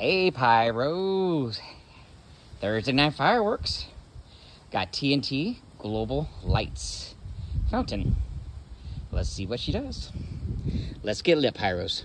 Hey, Pyros. Thursday night fireworks. Got TNT Global Lights Fountain. Let's see what she does. Let's get lit, Pyros.